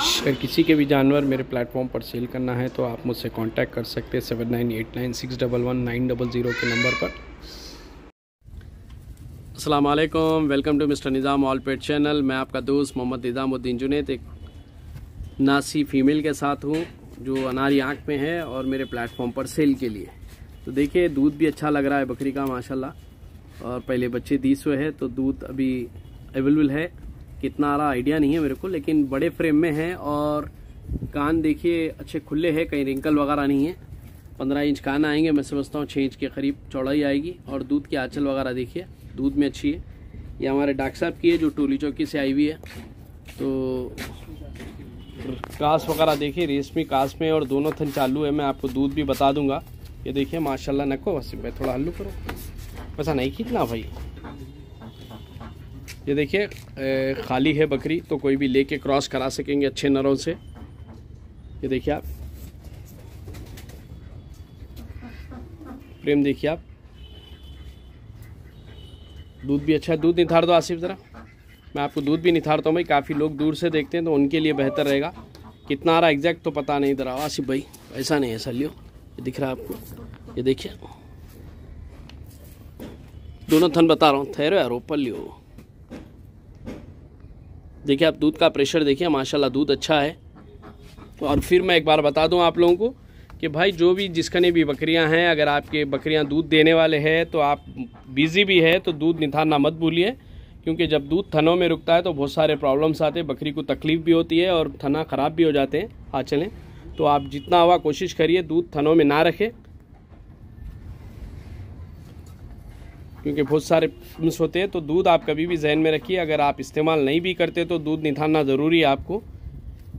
अगर किसी के भी जानवर मेरे प्लेटफॉर्म पर सेल करना है तो आप मुझसे कांटेक्ट कर सकते हैं seven nine eight nine six double one nine double zero के नंबर पर। अस्सलाम वालेकुम welcome to mister Nizam all pet channel मैं आपका दोस्त मोहम्मद निज़ामुद्दीन जुनेद, एक नासी फीमेल के साथ हूँ, जो अनारी आँख में है और मेरे प्लेटफॉर्म पर सेल के लिए। तो देखिए, दूध भी अच्छा लग रहा है बकरी का, माशाल्लाह। और पहले बच्चे दीस हुए है तो दूध अभी अवेलेबल है। कितना आ रहा आइडिया नहीं है मेरे को, लेकिन बड़े फ्रेम में है और कान देखिए, अच्छे खुले हैं, कहीं रिंकल वगैरह नहीं है। पंद्रह इंच कान आएँगे, मैं समझता हूँ छः इंच के करीब चौड़ाई आएगी और दूध की आँचल वगैरह देखिए, दूध में अच्छी है। ये हमारे डॉक्टर साहब की है, जो टोली चौकी से आई हुई है। तो कास वगैरह देखिए, रेशमी कास में और दोनों थन चालू है, मैं आपको दूध भी बता दूँगा। ये देखिए, माशाल्लाह नको वसीम भाई, थोड़ा हल्लू करो। वैसा नहीं खींचना भाई। ये देखिए खाली है बकरी तो कोई भी लेके क्रॉस करा सकेंगे अच्छे नरों से। ये देखिए आप। प्रेम देखिए आप। दूध भी अच्छा है। दूध निथार दो आसिफ ज़रा। मैं आपको दूध भी निथारता हूँ भाई। काफ़ी लोग दूर से देखते हैं तो उनके लिए बेहतर रहेगा। कितना आ रहा एग्जैक्ट तो पता नहीं इधर आसिफ भाई, ऐसा नहीं ऐसा लियो। ये दिख रहा है आपको। ये देखिए। दोनों थन बता रहा हूँ। ठहरो यार, ऊपर लियो। देखिए, आप दूध का प्रेशर देखिए, माशाल्लाह दूध अच्छा है। और फिर मैं एक बार बता दूँ आप लोगों को कि भाई, जो भी जिसकने भी बकरियाँ हैं, अगर आपके बकरियाँ दूध देने वाले हैं तो आप बिज़ी भी है तो दूध निथारना मत भूलिए। क्योंकि जब दूध थनों में रुकता है तो बहुत सारे प्रॉब्लम्स आते हैं, बकरी को तकलीफ़ भी होती है और थना ख़राब भी हो जाते हैं। हाँ चलें। तो आप जितना हुआ, कोशिश करिए, दूध थनों में ना रखें। क्योंकि बहुत सारे मिस होते हैं तो दूध आप कभी भी जहन में रखिए। अगर आप इस्तेमाल नहीं भी करते तो दूध निथाना ज़रूरी है आपको।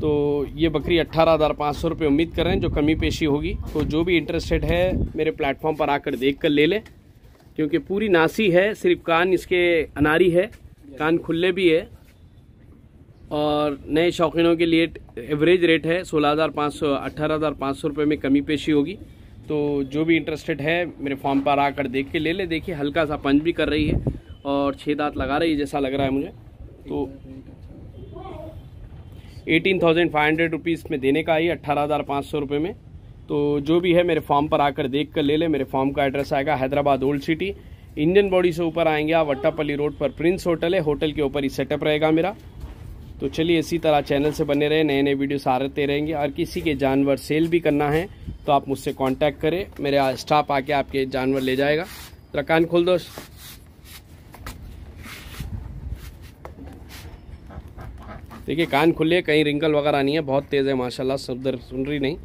तो ये बकरी अट्ठारह हज़ार पाँच सौ रुपये उम्मीद करें जो कमी पेशी होगी। तो जो भी इंटरेस्टेड है, मेरे प्लेटफॉर्म पर आकर देख कर ले लें। क्योंकि पूरी नासी है, सिर्फ़ कान इसके अनारी है, कान खुले भी है। और नए शौकीनों के लिए एवरेज रेट है सोलह हज़ार पाँच सौ, अट्ठारह हज़ार पाँच सौ रुपये में कमी पेशी होगी। तो जो भी इंटरेस्टेड है, मेरे फॉर्म पर आकर देख के ले ले, देखिए, हल्का सा पंच भी कर रही है और छः दांत लगा रही है जैसा लग रहा है मुझे। तो eighteen thousand five hundred rupees में देने का आई अट्ठारह हज़ार पाँच सौ रुपये में। तो जो भी है, मेरे फॉर्म पर आकर देख कर ले ले, मेरे फॉर्म का एड्रेस आएगा Hyderabad old city Indian body से ऊपर आएँगे आप, वट्टापल्ली रोड पर प्रिंस होटल है होटल के ऊपर ही सेटअप रहेगा मेरा। तो चलिए, इसी तरह चैनल से बने रहे नए नए वीडियोस आते रहेंगे। और किसी के जानवर सेल भी करना है तो आप मुझसे कांटेक्ट करें। मेरे स्टाफ आके आपके जानवर ले जाएगा। तो कान खोल दो। देखिए, कान खुले, कहीं रिंकल वगैरह नहीं है। बहुत तेज़ है, माशाल्लाह, सब सुन रही नहीं।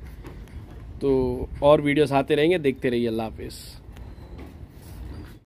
तो और वीडियोस आते रहेंगे। देखते रहिए। अल्लाह हाफिज़।